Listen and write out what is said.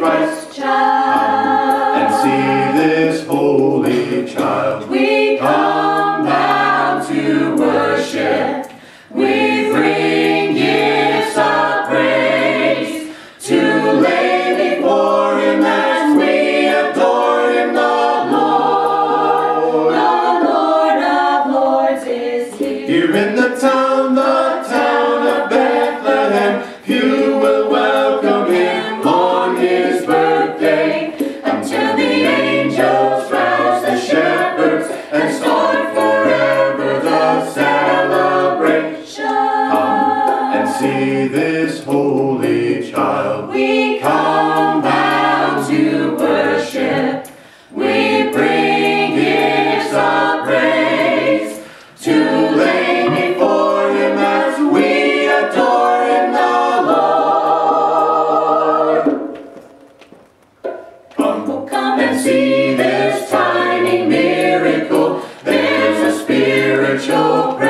Christ child. and see this holy child. We come down to worship. We bring gifts of praise to lay before Him as we adore Him. The Lord, the Lord of Lords is here. Here in the town, the town of Bethlehem, see this holy child. We come down to worship. We bring gifts of praise to lay before Him as we adore Him, the Lord. Come, oh, come and see this tiny miracle. There's a spiritual presence